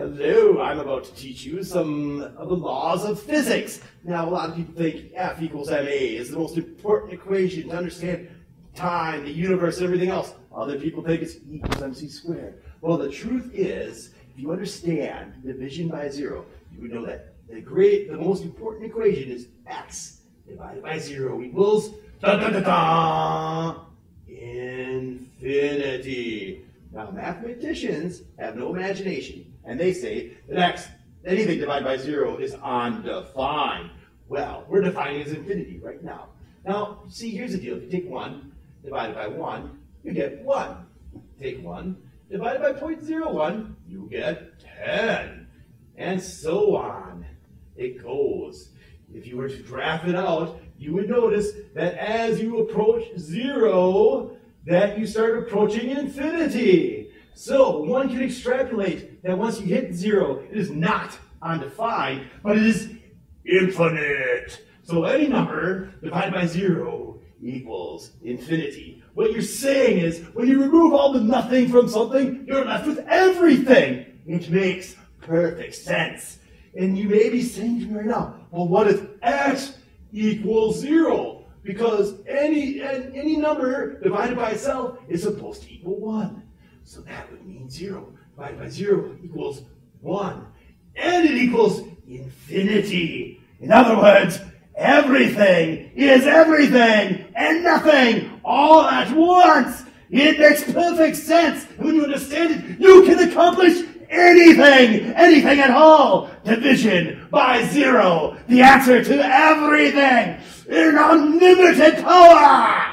I'm about to teach you some of the laws of physics. Now, a lot of people think F equals ma is the most important equation to understand time, the universe, and everything else. Other people think it's E equals mc squared. Well, the truth is, if you understand division by zero, you would know that the great, the most important equation is x divided by zero equals da da da da infinity. Now, mathematicians have no imagination, and they say that x, anything divided by zero, is undefined. Well, we're defining as infinity right now. Now, see, here's the deal. If you take 1 divided by 1, you get 1. Take 1 divided by 0.01, you get 10. And so on. It goes. If you were to graph it out, you would notice that as you approach 0, that you start approaching infinity. So one can extrapolate that once you hit zero, it is not undefined, but it is infinite. So any number divided by zero equals infinity. What you're saying is, when you remove all the nothing from something, you're left with everything. which makes perfect sense. And you may be saying to me right now, well, what if x equals zero? because any, any number divided by itself is supposed to equal 1. So that would mean 0 divided by 0 equals 1. And it equals infinity. In other words, everything is everything and nothing all at once. It makes perfect sense. When you understand it, you can accomplish anything, anything at all. Division by zero, the answer to everything in unlimited power.